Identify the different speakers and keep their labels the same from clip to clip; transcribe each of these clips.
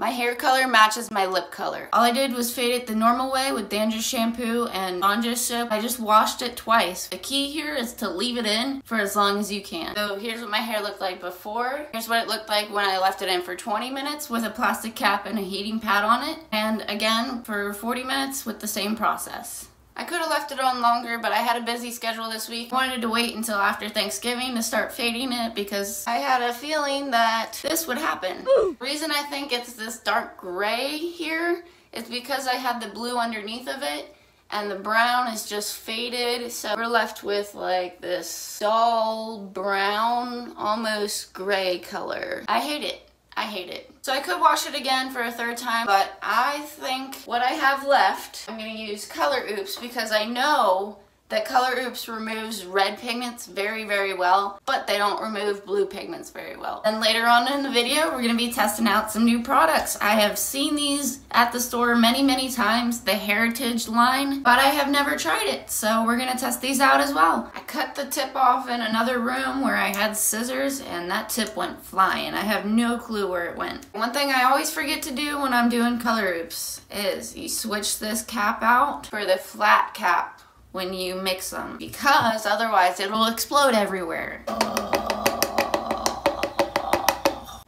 Speaker 1: My hair color matches my lip color. All I did was fade it the normal way with Dandruff shampoo and Anja soap. I just washed it twice. The key here is to leave it in for as long as you can. So here's what my hair looked like before. Here's what it looked like when I left it in for 20 minutes with a plastic cap and a heating pad on it. And again for 40 minutes with the same process. I could have left it on longer, but I had a busy schedule this week. I wanted to wait until after Thanksgiving to start fading it because I had a feeling that this would happen. The reason I think it's this dark gray here is because I had the blue underneath of it and the brown is just faded so we're left with like this dull brown almost gray color I hate it I hate it. So I could wash it again for a third time, but I think what I have left, I'm to use Color Oops because I know that Color Oops removes red pigments very, very well, but they don't remove blue pigments very well. And later on in the video, we're going to be testing out some new products. I have seen these at the store many, many times, the Hairitage line, but I have never tried it, so we're going to test these out as well. I cut the tip off in another room where I had scissors, and that tip went flying. I have no clue where it went. One thing I always forget to do when I'm doing Color Oops is you switch this cap out for the flat cap when you mix them because otherwise it'll explode everywhere.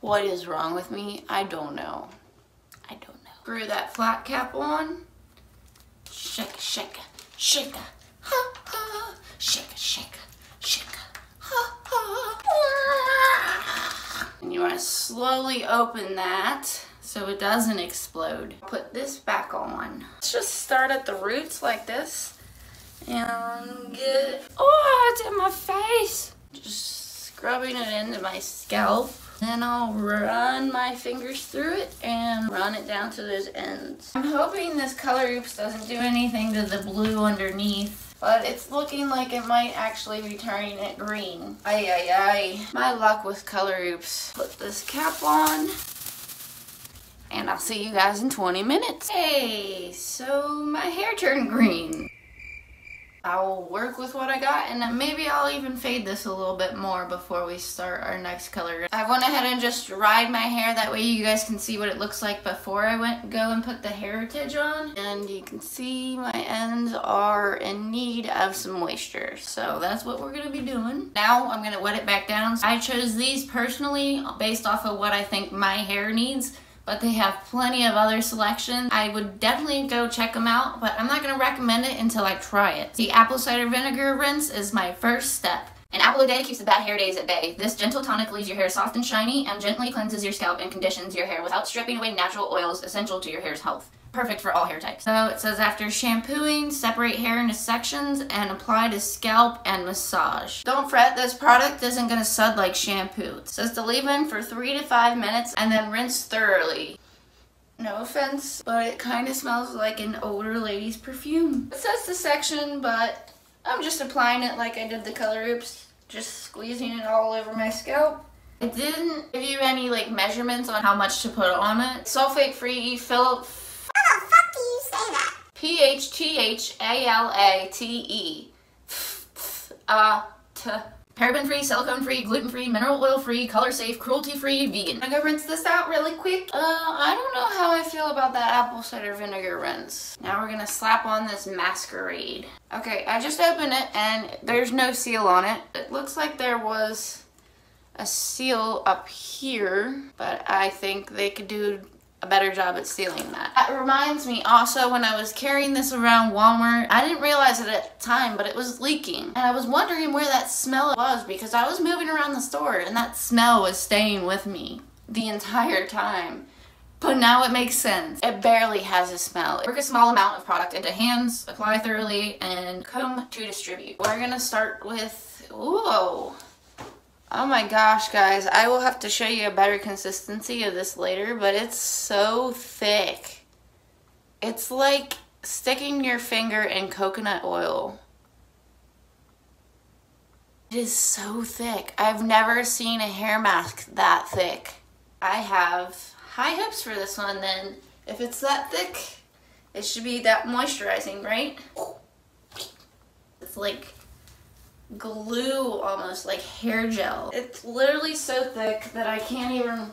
Speaker 1: What is wrong with me? I don't know. I don't know. Screw that flat cap on. Shake, shake, shake, ha ha, shake, shake, shake, ha ha. And you want to slowly open that so it doesn't explode. Put this back on. Let's just start at the roots like this and get, oh, it's in my face. Just scrubbing it into my scalp. Then I'll run my fingers through it and run it down to those ends. I'm hoping this Color Oops doesn't do anything to the blue underneath, but it's looking like it might actually be turning it green. Ay, ay, ay. My luck with Color Oops. Put this cap on and I'll see you guys in 20 minutes. Hey, so my hair turned green. I'll work with what I got and maybe I'll even fade this a little bit more before we start our next color. I went ahead and just dried my hair that way you guys can see what it looks like before I went go and put the Hairitage on. And you can see my ends are in need of some moisture. So that's what we're to be doing. Now I'm to wet it back down. I chose these personally based off of what I think my hair needs but they have plenty of other selections. I would definitely go check them out, but I'm not to recommend it until I try it. The apple cider vinegar rinse is my first step. An apple a day keeps the bad hair days at bay. This gentle tonic leaves your hair soft and shiny and gently cleanses your scalp and conditions your hair without stripping away natural oils essential to your hair's health perfect for all hair types. So it says after shampooing, separate hair into sections and apply to scalp and massage. Don't fret, this product isn't gonna sud like shampoo. It says to leave in for three to five minutes and then rinse thoroughly. No offense, but it kind of smells like an older lady's perfume. It says the section, but I'm just applying it like I did the Color Oops, just squeezing it all over my scalp. It didn't give you any like measurements on how much to put on it. Sulfate free, fill P-H-T-H-A-L-A-T-E. Uh, t. Paraben free, silicone free, gluten free, mineral oil free, color safe, cruelty free, vegan. I'm gonna rinse this out really quick. Uh, I don't know how I feel about that apple cider vinegar rinse. Now we're gonna slap on this masquerade. Okay, I just opened it and there's no seal on it. It looks like there was a seal up here, but I think they could do a better job at sealing that. That reminds me also when I was carrying this around Walmart, I didn't realize it at the time, but it was leaking. And I was wondering where that smell was because I was moving around the store and that smell was staying with me the entire time. But now it makes sense. It barely has a smell. Work a small amount of product into hands, apply thoroughly, and comb to distribute. We're gonna start with, whoa, Oh my gosh, guys. I will have to show you a better consistency of this later, but it's so thick. It's like sticking your finger in coconut oil. It is so thick. I've never seen a hair mask that thick. I have high hopes for this one then. If it's that thick, it should be that moisturizing, right? It's like glue almost like hair gel. It's literally so thick that I can't even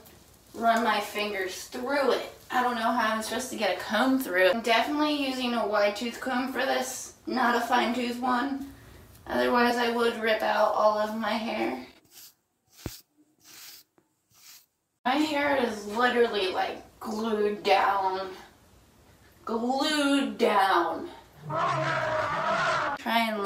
Speaker 1: run my fingers through it. I don't know how I'm supposed to get a comb through. I'm definitely using a wide tooth comb for this, not a fine tooth one. Otherwise I would rip out all of my hair. My hair is literally like glued down. Glued down.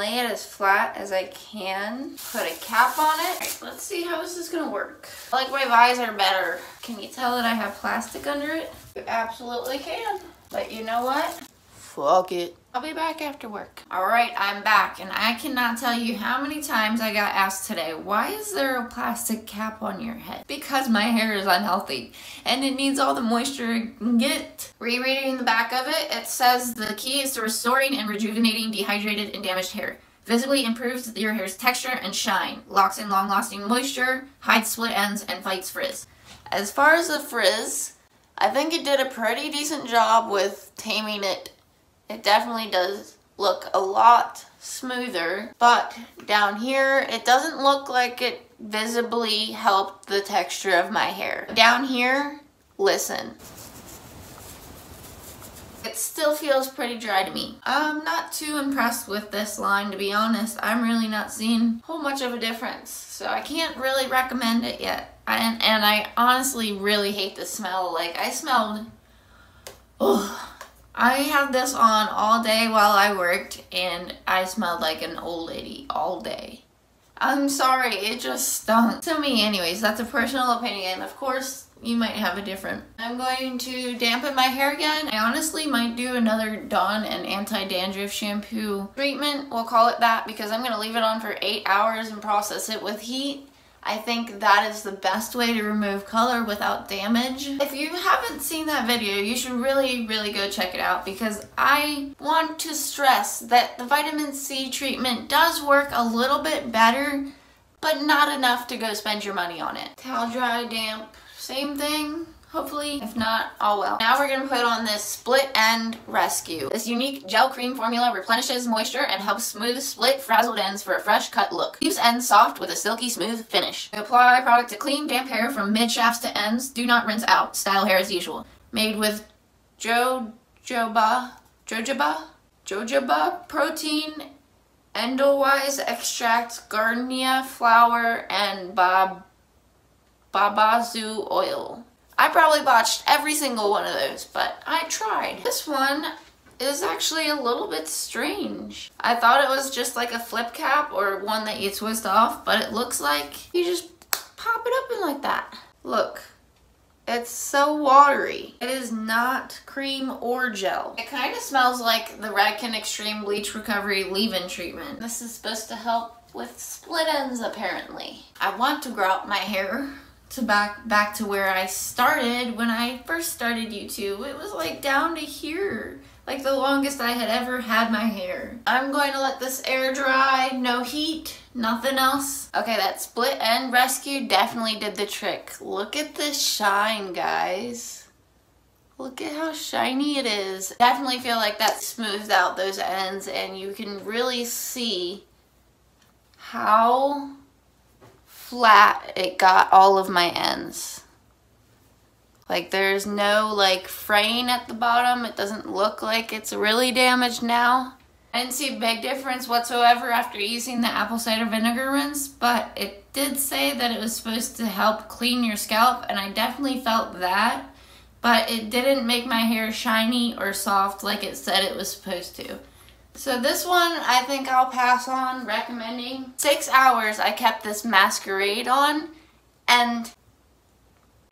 Speaker 1: Lay it as flat as I can. Put a cap on it. Let's see how this is gonna work. I like my visor better. Can you tell that I have plastic under it? You absolutely can. But you know what? Fuck it. I'll be back after work. All right, I'm back, and I cannot tell you how many times I got asked today, why is there a plastic cap on your head? Because my hair is unhealthy, and it needs all the moisture it can get. Rereading the back of it, it says the key is to restoring and rejuvenating dehydrated and damaged hair. Visibly improves your hair's texture and shine, locks in long-lasting moisture, hides split ends, and fights frizz. As far as the frizz, I think it did a pretty decent job with taming it it definitely does look a lot smoother, but down here, it doesn't look like it visibly helped the texture of my hair. Down here, listen. It still feels pretty dry to me. I'm not too impressed with this line, to be honest. I'm really not seeing a whole much of a difference, so I can't really recommend it yet. And, and I honestly really hate the smell. Like, I smelled... Ugh I had this on all day while I worked and I smelled like an old lady all day. I'm sorry, it just stunk. To me anyways, that's a personal opinion. Of course, you might have a different. I'm going to dampen my hair again. I honestly might do another Dawn and anti-dandruff shampoo treatment. We'll call it that because I'm going to leave it on for 8 hours and process it with heat. I think that is the best way to remove color without damage. If you haven't seen that video, you should really, really go check it out because I want to stress that the vitamin C treatment does work a little bit better, but not enough to go spend your money on it. Towel dry, damp, same thing hopefully. If not, all well. Now we're gonna put on this Split End Rescue. This unique gel cream formula replenishes moisture and helps smooth split frazzled ends for a fresh cut look. Leaves ends soft with a silky smooth finish. Apply product to clean damp hair from mid shafts to ends. Do not rinse out. Style hair as usual. Made with jojoba, jojoba, jojoba protein Edelweiss extract, gardenia flower, and bab babassu oil. I probably botched every single one of those, but I tried. This one is actually a little bit strange. I thought it was just like a flip cap or one that you twist off, but it looks like you just pop it open like that. Look, it's so watery. It is not cream or gel. It kind of smells like the Redken Extreme Bleach Recovery leave-in treatment. This is supposed to help with split ends apparently. I want to grow out my hair to back back to where I started when I first started YouTube. It was like down to here. Like the longest I had ever had my hair. I'm going to let this air dry, no heat, nothing else. Okay, that split end rescue definitely did the trick. Look at this shine, guys. Look at how shiny it is. Definitely feel like that smooths out those ends and you can really see how flat it got all of my ends. Like there's no like fraying at the bottom. It doesn't look like it's really damaged now. I didn't see a big difference whatsoever after using the apple cider vinegar rinse, but it did say that it was supposed to help clean your scalp, and I definitely felt that, but it didn't make my hair shiny or soft like it said it was supposed to. So this one I think I'll pass on recommending. Six hours I kept this masquerade on and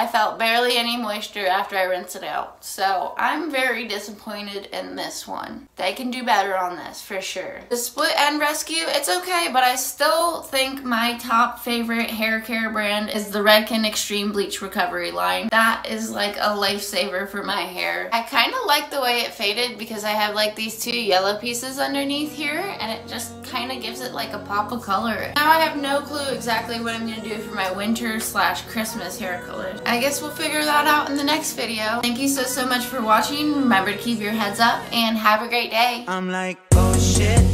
Speaker 1: I felt barely any moisture after I rinsed it out. So I'm very disappointed in this one. They can do better on this for sure. The split end rescue, it's okay, but I still think my top favorite hair care brand is the Redken Extreme Bleach Recovery line. That is like a lifesaver for my hair. I kind of like the way it faded because I have like these two yellow pieces underneath here and it just kind of gives it like a pop of color. Now I have no clue exactly what I'm going to do for my winter slash Christmas hair colors. I guess we'll figure that out in the next video. Thank you so, so much for watching. Remember to keep your heads up and have a great day. I'm like, oh shit.